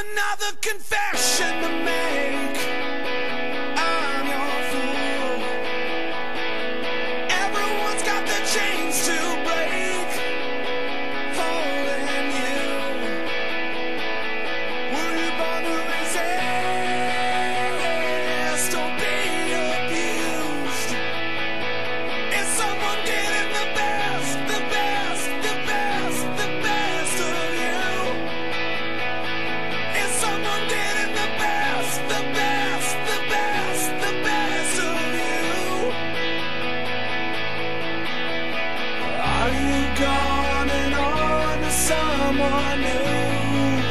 another confession to make. gone and on to someone new.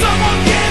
Someone get